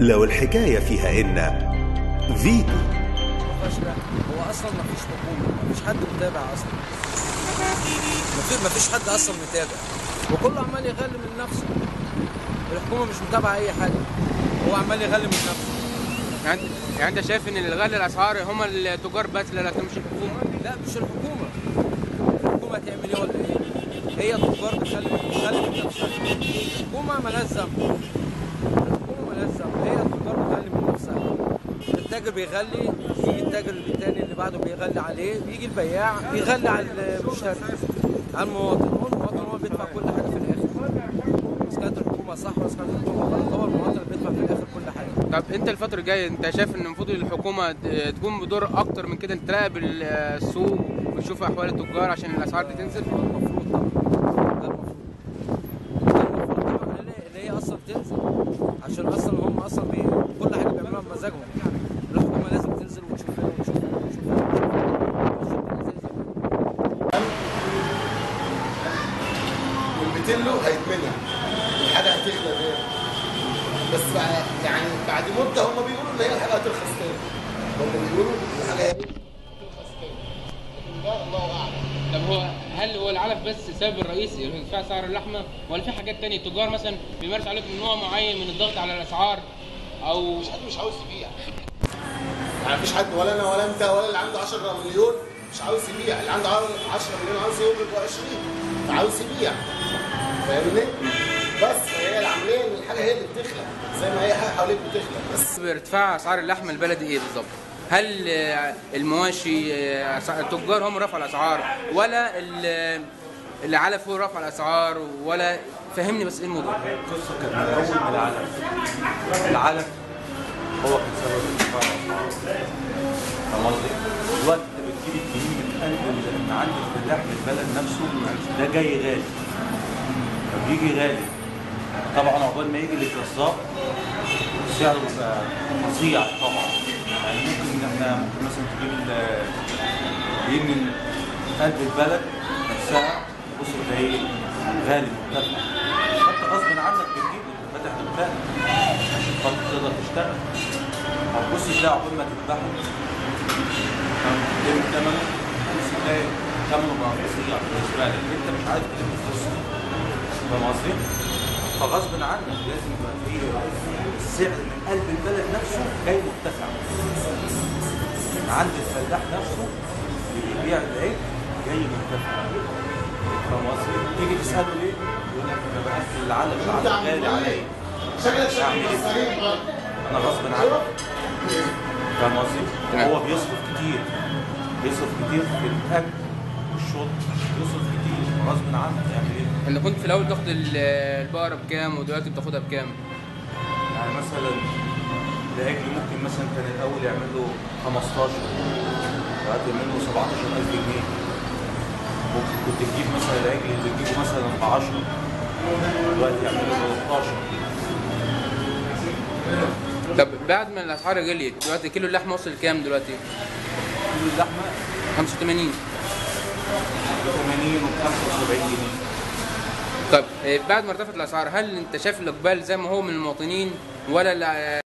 لو الحكاية فيها إن فيتو هو أصلا ما فيش حكومه ما فيش حد متابع أصلا. ما في- ما فيش حد أصلا متابع. وكله عمال يغلي من نفسه. الحكومة مش متابعة أي حاجة. هو عمال يغلي من نفسه. يعني يعني أنت شايف إن اللي غلي الأسعار هم التجار بس لا لكن مش الحكومة؟ لا مش الحكومة. الحكومة هتعمل إيه؟ ولا إيه؟ هي التجار بتخلي بتخلي من نفسها. الحكومة مالهاش ذنب. ذنب هي التجار بتخلي من نفسها. التاجر بيغلي يجي التاجر التاني اللي بعده بيغلي عليه يجي البياع يغلي على المشتري على المواطن. هو المواطن هو بيدفع كل حاجة في الآخر. اذا كانت الحكومة صح واذا كانت الحكومة غلط؟ هو المواطن بيدفع في الآخر كل حاجة. طب أنت الفترة الجاية أنت شايف إن المفروض الحكومة تقوم بدور أكتر من كده تراقب ال- السوق وتشوف أحوال التجار عشان الأسعار دي تنزل؟ المفروض طبعا. ده المفروض. ده المفروض طبعا اللي هي أصلا تنزل عشان أصلا هم أصلا بي... كل حاجة بيعملوها بمزاجهم. الحكومة لازم تنزل وتشوف وتشوف زمان. والبتلو هيتمنع. الحاجة هتغلى تاني بس يعني بعد مدة هم بيقولوا إن هي الحاجة هترخص تاني هم بيقولوا ان الحاجة هي هترخص تاني لكن ده الله اعلم طب هو هل هو العلف بس السبب الرئيسي ارتفاع سعر اللحمة؟ ولا في حاجات تانية التجار مثلا بيمارس عليكم نوع معين من الضغط على الأسعار؟ أو مش حد مش عاوز يبيع. يعني مفيش حد ولا أنا ولا أنت ولا اللي عنده 10 مليون مش عاوز يبيع. اللي عنده 10 مليون عاوز يقبض 20 فعاوز يبيع. فاهمني؟ بس هي العملية إن الحاجة هي اللي بتخلق زي ما هي حاجة حواليك بتخلق. بس بارتفاع اسعار اللحم البلدي إيه بالظبط؟ هل المواشي التجار هم رفعوا الأسعار ولا ال- العلف هو رفع الأسعار ولا فهمني بس إيه الموضوع؟ القصة كانت من أول العلف. العلف هو كان سبب ارتفاع الأسعار. فاهم قصدي؟ دلوقتي انت بتجيب الجنيه من قلب ال- من عند الفلاح من البلد نفسه ده جاي غالي. فبيجي غالي. طبعا عقبال ما يجي للجزار سعره بيبقى فظيع طبعا. يعني ممكن إن إحنا ممكن مثلا تجيب تجيب من قلب البلد نفسها. بص تلاقيه غالي. مرتفع فانت غصب عنك بتجيب فاتح دكان عشان خاطر تقدر تشتغل. هتبص تلاقي عقبال ما تذبحه؟ تلم ثمنه تبص تلاقي ثمنه بقى فظيع بالنسبة لك أنت مش عارف تلم فلوسه فاهم قصدي؟ فغصب عنك لازم يبقى في السعر من قلب البلد نفسه جاي مرتفع عند الفلاح نفسه اللي بيبيع العيش جاي مرتفع فاهم قصدي؟ تيجي تسأله ليه؟ يقول لك أنا بقفل العلف العلف غالي عليا شكلك شكلك إيه؟ أنا غصب عني فاهم قصدي؟ هو بيصرف كتير بيصرف كتير في الأكل والشرب بيصرف كتير غصب عنه يعمل إيه؟ انت كنت في الأول بتاخد ال- البقره بكام ودلوقتي بتاخدها بكام؟ يعني مثلا العجل ممكن مثلا كان الأول يعمل له 15 دلوقتي يعمل له 17000 جنيه ممكن كنت تجيب مثلا العجل اللي بتجيبه مثلا ب 10 دلوقتي يعمل له 13 طب بعد ما الأسعار غليت دلوقتي كيلو اللحمة وصل كام دلوقتي؟ كيلو اللحمة 85 ب 80 و 75 جنيه طب آه، بعد ما ارتفعت الأسعار هل أنت شايف الاقبال زي ما هو من المواطنين ولا